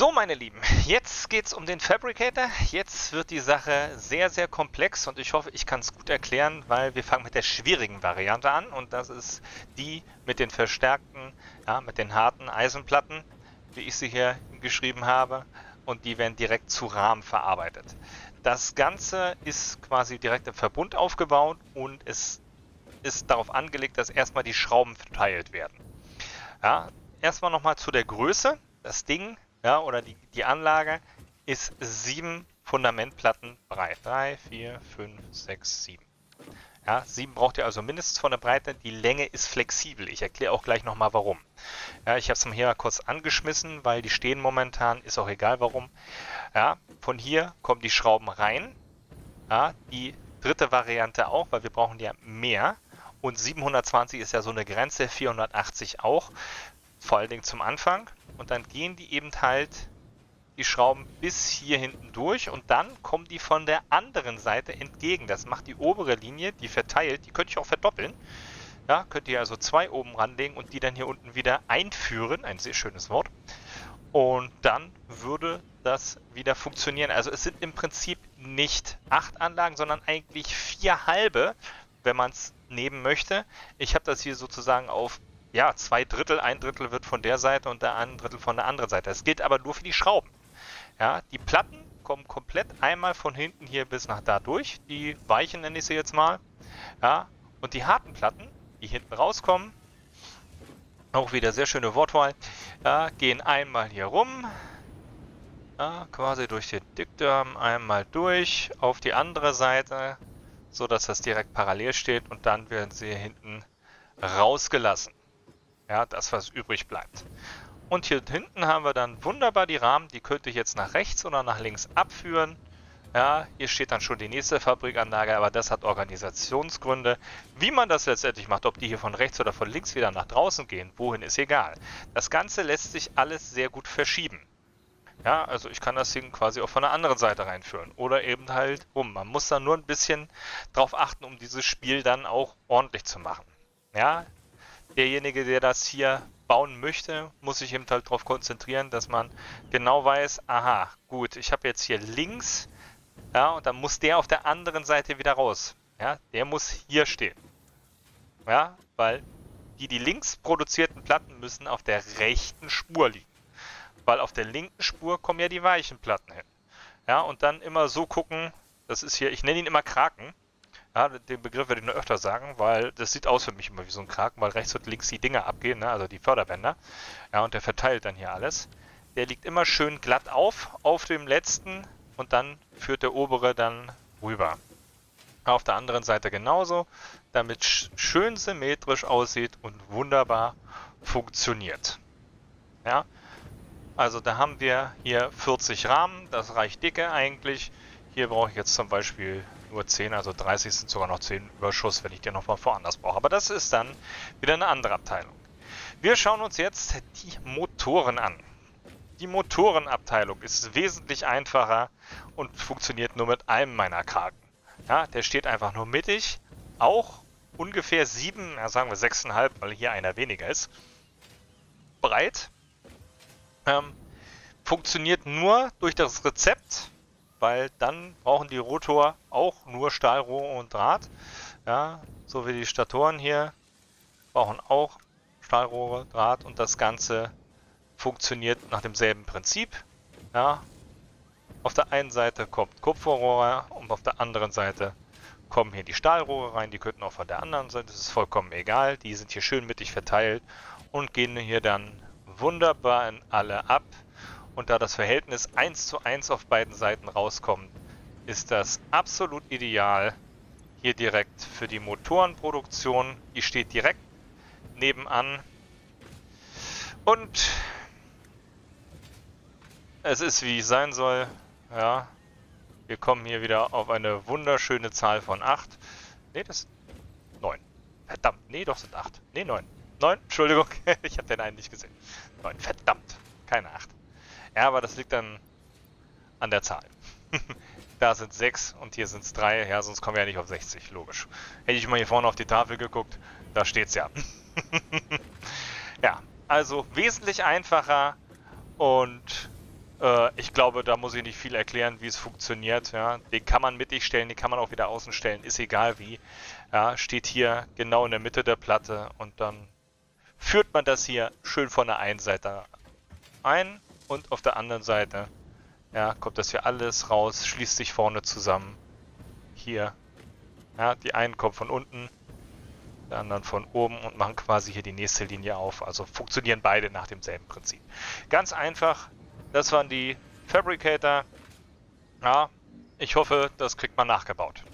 So, meine Lieben, jetzt geht es um den Fabricator. Jetzt wird die Sache sehr, sehr komplex und ich hoffe, ich kann es gut erklären, weil wir fangen mit der schwierigen Variante an und das ist die mit den verstärkten, ja, mit den harten Eisenplatten, wie ich sie hier geschrieben habe und die werden direkt zu Rahmen verarbeitet. Das Ganze ist quasi direkt im Verbund aufgebaut und es ist darauf angelegt, dass erstmal die Schrauben verteilt werden. Ja, erstmal nochmal zu der Größe. Das Ding, ja, oder die, die Anlage ist sieben Fundamentplatten breit. Drei, vier, fünf, sechs, sieben. Ja, sieben braucht ihr also mindestens von der Breite. Die Länge ist flexibel. Ich erkläre auch gleich nochmal warum. Ja, ich habe es mal hier kurz angeschmissen, weil die stehen momentan, ist auch egal warum. Ja, von hier kommen die Schrauben rein. Ja, die dritte Variante auch, weil wir brauchen ja mehr. Und 720 ist ja so eine Grenze, 480 auch. Vor allen Dingen zum Anfang. Und dann gehen die eben halt die Schrauben bis hier hinten durch und dann kommen die von der anderen Seite entgegen. Das macht die obere Linie, die verteilt, die könnte ich auch verdoppeln. Ja, könnt ihr also zwei oben ranlegen und die dann hier unten wieder einführen. Ein sehr schönes Wort. Und dann würde das wieder funktionieren. Also es sind im Prinzip nicht acht Anlagen, sondern eigentlich vier halbe, wenn man es nehmen möchte. Ich habe das hier sozusagen auf ja, zwei Drittel, ein Drittel wird von der Seite und der ein Drittel von der anderen Seite. Das gilt aber nur für die Schrauben. Ja, die Platten kommen komplett einmal von hinten hier bis nach da durch. Die weichen nenne ich sie jetzt mal. Ja, und die harten Platten, die hinten rauskommen, auch wieder sehr schöne Wortwahl, ja, gehen einmal hier rum, ja, quasi durch den Dickdarm einmal durch auf die andere Seite, so dass das direkt parallel steht und dann werden sie hinten rausgelassen. Ja, das was übrig bleibt. Und hier hinten haben wir dann wunderbar die Rahmen, die könnte ich jetzt nach rechts oder nach links abführen. Ja, hier steht dann schon die nächste Fabrikanlage, aber das hat Organisationsgründe. Wie man das letztendlich macht, ob die hier von rechts oder von links wieder nach draußen gehen, wohin ist egal. Das Ganze lässt sich alles sehr gut verschieben. Ja, also ich kann das Ding quasi auch von der anderen Seite reinführen. Oder eben halt um. Man muss da nur ein bisschen drauf achten, um dieses Spiel dann auch ordentlich zu machen. Ja, derjenige, der das hier bauen möchte, muss sich eben halt darauf konzentrieren, dass man genau weiß, aha, gut, ich habe jetzt hier links, ja, und dann muss der auf der anderen Seite wieder raus. Ja, der muss hier stehen. Ja, weil die, die links produzierten Platten müssen auf der rechten Spur liegen weil auf der linken Spur kommen ja die weichen Platten hin. Ja, und dann immer so gucken, das ist hier, ich nenne ihn immer Kraken. Ja, den Begriff werde ich nur öfter sagen, weil das sieht aus für mich immer wie so ein Kraken, weil rechts und links die Dinger abgehen, ne, also die Förderbänder. Ja, und der verteilt dann hier alles. Der liegt immer schön glatt auf, auf dem letzten und dann führt der obere dann rüber. Auf der anderen Seite genauso, damit schön symmetrisch aussieht und wunderbar funktioniert. Ja, also da haben wir hier 40 Rahmen, das reicht dicke eigentlich. Hier brauche ich jetzt zum Beispiel nur 10, also 30 sind sogar noch 10 Überschuss, wenn ich den nochmal woanders brauche. Aber das ist dann wieder eine andere Abteilung. Wir schauen uns jetzt die Motoren an. Die Motorenabteilung ist wesentlich einfacher und funktioniert nur mit einem meiner Kraken. Ja, der steht einfach nur mittig, auch ungefähr 7, ja, sagen wir 6,5, weil hier einer weniger ist, breit ähm, funktioniert nur durch das Rezept, weil dann brauchen die Rotor auch nur Stahlrohr und Draht. Ja, so wie die Statoren hier brauchen auch Stahlrohre, Draht und das Ganze funktioniert nach demselben Prinzip. Ja, auf der einen Seite kommt Kupferrohre und auf der anderen Seite kommen hier die Stahlrohre rein. Die könnten auch von der anderen Seite, das ist vollkommen egal. Die sind hier schön mittig verteilt und gehen hier dann wunderbar in alle ab. Und da das Verhältnis 1 zu 1 auf beiden Seiten rauskommt, ist das absolut ideal hier direkt für die Motorenproduktion. Die steht direkt nebenan. Und es ist wie es sein soll. Ja, wir kommen hier wieder auf eine wunderschöne Zahl von 8. Ne, das sind 9. Verdammt, nee, doch sind 8. Ne, 9. 9, Entschuldigung, ich habe den einen nicht gesehen. 9, verdammt, keine 8. Ja, aber das liegt dann an der Zahl. da sind 6 und hier sind es 3, ja, sonst kommen wir ja nicht auf 60, logisch. Hätte ich mal hier vorne auf die Tafel geguckt, da steht's ja. ja, also wesentlich einfacher und Äh, ich glaube, da muss ich nicht viel erklären, wie es funktioniert. Ja. Den kann man mittig stellen, den kann man auch wieder außen stellen, ist egal wie. Ja, steht hier genau in der Mitte der Platte und dann führt man das hier schön von der einen Seite ein und auf der anderen Seite ja, kommt das hier alles raus, schließt sich vorne zusammen. Hier. Ja, die einen kommen von unten, die anderen von oben und machen quasi hier die nächste Linie auf. Also funktionieren beide nach demselben Prinzip. Ganz einfach, das waren die Fabricator. Ja, ich hoffe, das kriegt man nachgebaut.